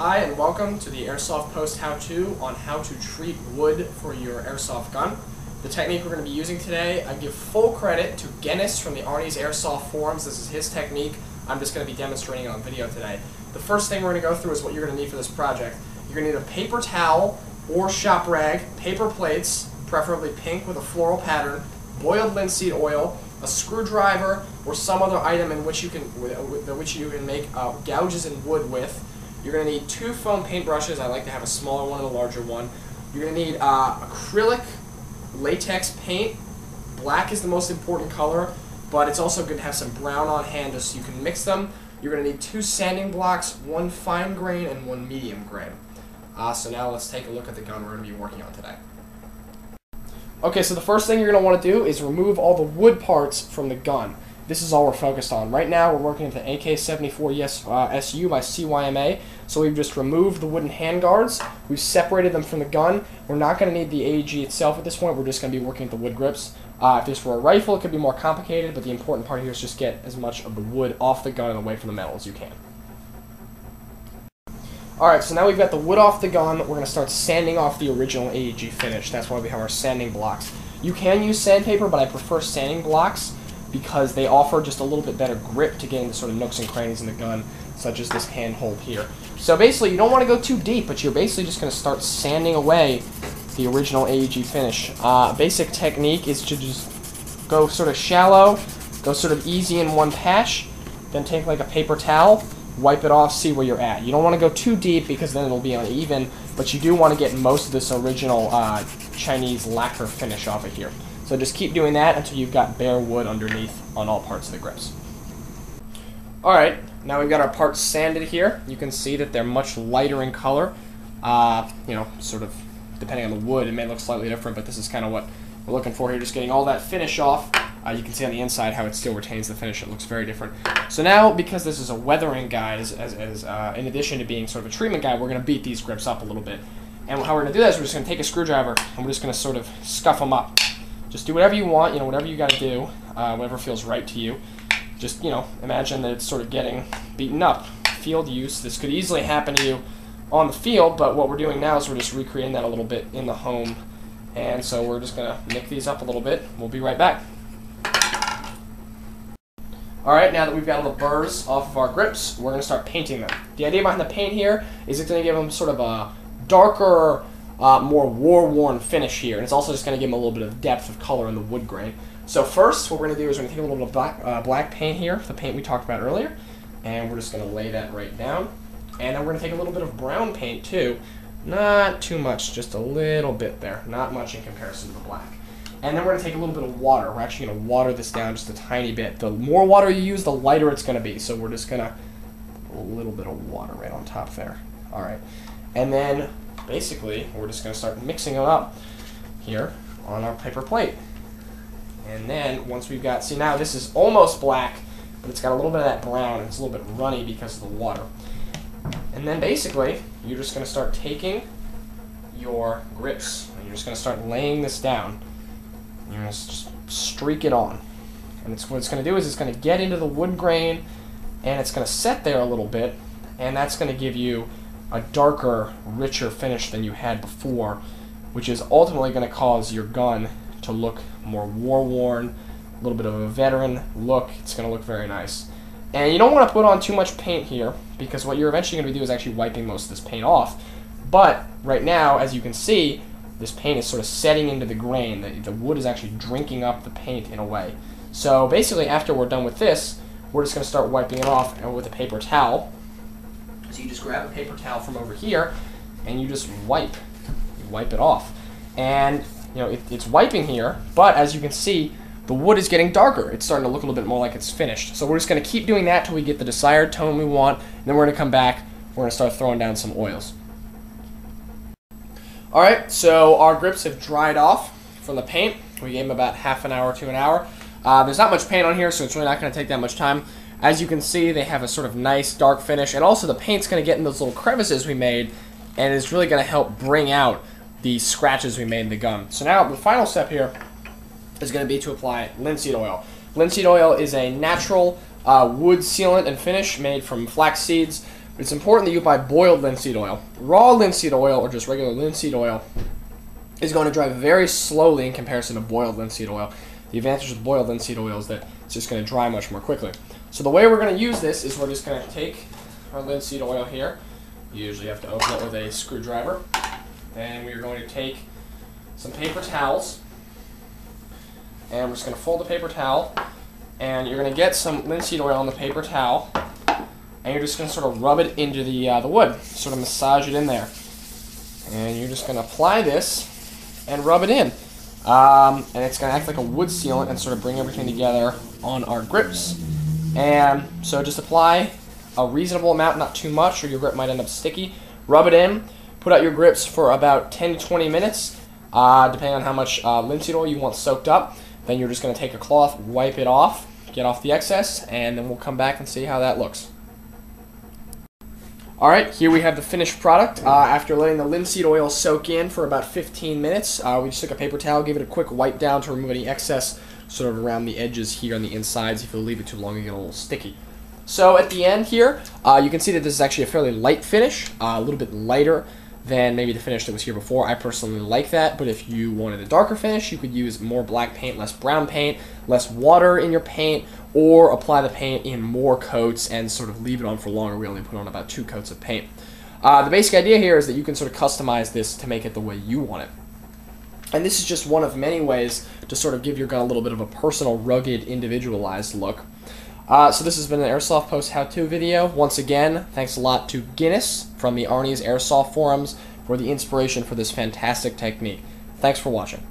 Hi and welcome to the Airsoft Post How-To on how to treat wood for your airsoft gun. The technique we're going to be using today, I give full credit to Gennis from the Arnie's Airsoft forums. This is his technique. I'm just going to be demonstrating it on video today. The first thing we're going to go through is what you're going to need for this project. You're going to need a paper towel or shop rag, paper plates, preferably pink with a floral pattern, boiled linseed oil, a screwdriver, or some other item in which you can, which you can make uh, gouges in wood with. You're going to need two foam paint brushes. I like to have a smaller one and a larger one. You're going to need uh, acrylic latex paint. Black is the most important color, but it's also good to have some brown on hand just so you can mix them. You're going to need two sanding blocks, one fine grain and one medium grain. Uh, so now let's take a look at the gun we're going to be working on today. Okay, so the first thing you're going to want to do is remove all the wood parts from the gun this is all we're focused on. Right now, we're working with the AK-74 yes, uh, SU by CYMA, so we've just removed the wooden handguards, we've separated them from the gun. We're not going to need the AEG itself at this point, we're just going to be working with the wood grips. Uh, if this were a rifle, it could be more complicated, but the important part here is just get as much of the wood off the gun and away from the metal as you can. Alright, so now we've got the wood off the gun, we're going to start sanding off the original AEG finish. That's why we have our sanding blocks. You can use sandpaper, but I prefer sanding blocks because they offer just a little bit better grip to get into sort of nooks and crannies in the gun, such as this handhold here. So basically, you don't want to go too deep, but you're basically just going to start sanding away the original AEG finish. Uh, basic technique is to just go sort of shallow, go sort of easy in one patch, then take like a paper towel, wipe it off, see where you're at. You don't want to go too deep because then it'll be uneven, but you do want to get most of this original uh, Chinese lacquer finish off of here. So just keep doing that until you've got bare wood underneath on all parts of the grips. Alright, now we've got our parts sanded here. You can see that they're much lighter in color. Uh, you know, sort of, depending on the wood, it may look slightly different, but this is kind of what we're looking for here. Just getting all that finish off. Uh, you can see on the inside how it still retains the finish. It looks very different. So now, because this is a weathering guide, as, as, uh, in addition to being sort of a treatment guide, we're going to beat these grips up a little bit. And how we're going to do that is we're just going to take a screwdriver and we're just going to sort of scuff them up just do whatever you want, you know, whatever you got to do, uh, whatever feels right to you. Just, you know, imagine that it's sort of getting beaten up. Field use, this could easily happen to you on the field, but what we're doing now is we're just recreating that a little bit in the home. And so we're just going to nick these up a little bit. We'll be right back. Alright, now that we've got all the burrs off of our grips, we're going to start painting them. The idea behind the paint here is it's going to give them sort of a darker, uh, more war-worn finish here. And it's also just going to give them a little bit of depth of color in the wood grain. So first, what we're going to do is we're going to take a little bit of black, uh, black paint here, the paint we talked about earlier, and we're just going to lay that right down. And then we're going to take a little bit of brown paint too. Not too much, just a little bit there. Not much in comparison to the black. And then we're going to take a little bit of water. We're actually going to water this down just a tiny bit. The more water you use, the lighter it's going to be. So we're just going to, a little bit of water right on top there. All right. And then basically, we're just going to start mixing it up here on our paper plate. And then once we've got, see now this is almost black, but it's got a little bit of that brown, and it's a little bit runny because of the water. And then basically, you're just going to start taking your grips, and you're just going to start laying this down. You're going to just streak it on. And it's, what it's going to do is it's going to get into the wood grain, and it's going to set there a little bit, and that's going to give you a darker, richer finish than you had before, which is ultimately going to cause your gun to look more war-worn, a little bit of a veteran look. It's going to look very nice. And you don't want to put on too much paint here, because what you're eventually going to do is actually wiping most of this paint off. But right now, as you can see, this paint is sort of setting into the grain. The, the wood is actually drinking up the paint in a way. So basically, after we're done with this, we're just going to start wiping it off with a paper towel. So you just grab a paper towel from over here and you just wipe. You wipe it off. And you know, it, it's wiping here, but as you can see, the wood is getting darker. It's starting to look a little bit more like it's finished. So we're just going to keep doing that till we get the desired tone we want, and then we're going to come back, we're to start throwing down some oils. Alright, so our grips have dried off from the paint. We gave them about half an hour to an hour. Uh, there's not much paint on here, so it's really not going to take that much time. As you can see, they have a sort of nice dark finish, and also the paint's going to get in those little crevices we made, and it's really going to help bring out the scratches we made in the gum. So now the final step here is going to be to apply linseed oil. Linseed oil is a natural uh, wood sealant and finish made from flax seeds. it's important that you buy boiled linseed oil. Raw linseed oil or just regular linseed oil is going to dry very slowly in comparison to boiled linseed oil. The advantage with boiled linseed oil is that it's just going to dry much more quickly. So the way we're going to use this is we're just going to take our linseed oil here. You usually have to open it with a screwdriver. Then we're going to take some paper towels. And we're just going to fold the paper towel. And you're going to get some linseed oil on the paper towel. And you're just going to sort of rub it into the, uh, the wood. Sort of massage it in there. And you're just going to apply this and rub it in. Um, and it's going to act like a wood sealant and sort of bring everything together on our grips. And so just apply a reasonable amount, not too much, or your grip might end up sticky. Rub it in, put out your grips for about 10 to 20 minutes, uh, depending on how much uh, linseed oil you want soaked up. Then you're just going to take a cloth, wipe it off, get off the excess, and then we'll come back and see how that looks. Alright, here we have the finished product. Uh, after letting the linseed oil soak in for about 15 minutes, uh, we just took a paper towel, gave it a quick wipe down to remove any excess sort of around the edges here on the insides. If you leave it too long, you get a little sticky. So at the end here, uh, you can see that this is actually a fairly light finish, uh, a little bit lighter than maybe the finish that was here before. I personally like that, but if you wanted a darker finish, you could use more black paint, less brown paint, less water in your paint, or apply the paint in more coats and sort of leave it on for longer. We only put on about two coats of paint. Uh, the basic idea here is that you can sort of customize this to make it the way you want it. And this is just one of many ways to sort of give your gun a little bit of a personal, rugged, individualized look. Uh, so this has been an Airsoft Post how-to video. Once again, thanks a lot to Guinness from the Arnie's Airsoft forums for the inspiration for this fantastic technique. Thanks for watching.